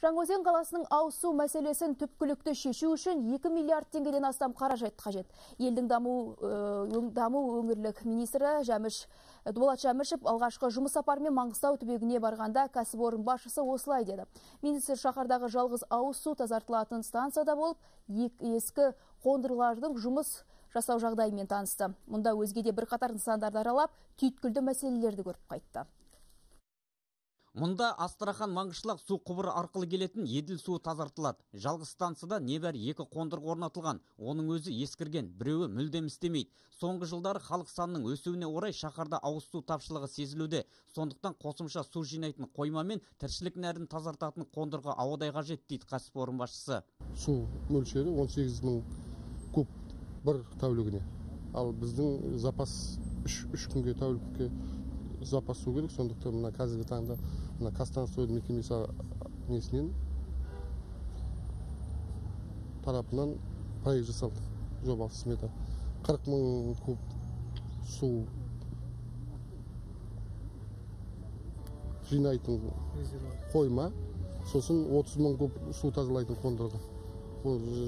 Жаңаөзен қаласының ауыз су мәселесін түпкілікті шешу үшін 2 миллиард теңгеден астам қаражат қажет. Елдің даму, даму өңірлік министрі Жәміш Дулат Жәмішев алғашқы жұмыс сапарымен Маңғыстау түбегіне барғанда кәсіпорын басшысы осылай деді. Министр шаһардағы жалғыз ауыз су тазартылатын станцияда болып, ескі қондырғылардың жұмыс жасау жағдайымен танысты. Мұнда өзге де бірқатар нысандарды аралап, түйткілді мәселелерді көріп қайтты. Мұнда Астрахан маңғышлақ су құбыры арқылы келетін еділ суы тазартылады. Жалғыз станцияда небәрі екі қондырғы орнатылған. Оның өзі ескірген, біреуі мүлдем істемейді. Соңғы жылдары халық санының өсуіне орай шаһарда ауыз су тапшылығы сезілуде. Сондықтан қосымша су жинайтын қойма мен тіршілік нәрін тазартатын қондырғы ауадай қажет дейді кәсіпорын басшысы. Су мөлшері 18 мың куб бір тәулігіне. Ал біздің запас 3 күнге тәулікке запас су керек сондықтан мына қазіргі таңда мына казтрансойл мекемесі несінен тарапынан проект жасалды жобалық смета қырық мың куб су жинайтын қойма. Сосын отыз мың куб су тазалайтын қондырғы.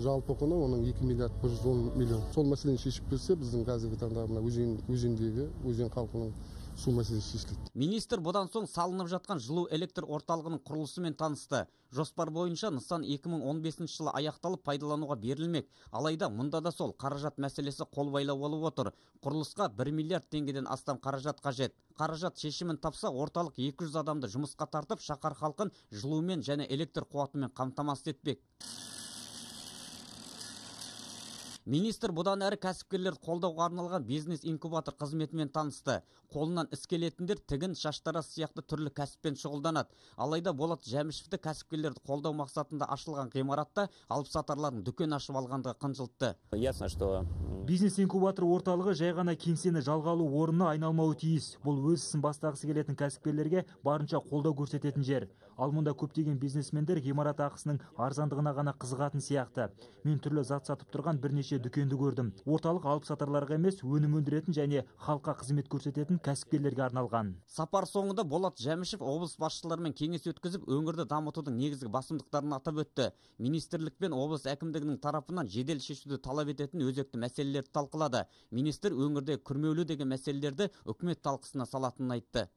Жалпы құны оның екі миллиард бір жүз он миллион. Сол мәселені шешіп берсе біздің қазіргі таңда мына өзен өзендегі өзен халқының су мәселесі шешіледі. Министр бұдан соң салынып жатқан жылу электр орталығының құрылысымен танысты. Жоспар бойынша нысан 2015 жылы аяқталып пайдалануға берілмек. Алайда мұнда да сол қаражат мәселесі қолбайлау болып отыр. Құрылысқа 1 миллиард теңгеден астам қаражат қажет. Қаражат шешімін тапса орталық 200 адамды жұмысқа тартып шаһар халқын жылумен және электр қуатымен қамтамасыз етпек. Министр бұдан әрі кәсіпкерлерді қолдауға арналған бизнес инкубатор қызметімен танысты. Қолынан іс келетіндер тігін шаштараз сияқты түрлі кәсіппен шұғылданады. Алайда болат жәмішевті кәсіпкерлерді қолдау мақсатында ашылған ғимаратта алыпсатарлардың дүкен ашып алғандығы қынжылтты. Ясно что бизнес инкубатор орталығы жай ғана кеңсені жалға алу орнына айналмауы тиіс. Бұл өз ісін бастағысы келетін кәсіпкерлерге барынша қолдау көрсететін жер. Ал мұнда көптеген бизнесмендер ғимарат ақысының арзандығына ғана қызығатын сияқты. Мен түрлі зат сатып тұрған бірнеше дүкенді көрдім. Орталық алып сатарларға емес өнім өндіретін және халыққа қызмет көрсететін кәсіпкерлерге арналған. Сапар соңында болат жәмішев облыс басшыларымен кеңес өткізіп өңірді дамытудың негізгі басымдықтарын атап өтті. Министрлік пен облыс әкімдігінің тарапынан жедел шешуді талап ететін өзекті мәселелерді талқылады. Министр өңірде күрмеулі деген мәселелерді үкімет талқысына салатынын айтты.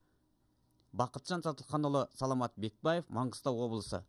Бақытжан сатылханұлы саламат бекбаев маңғыстау облысы.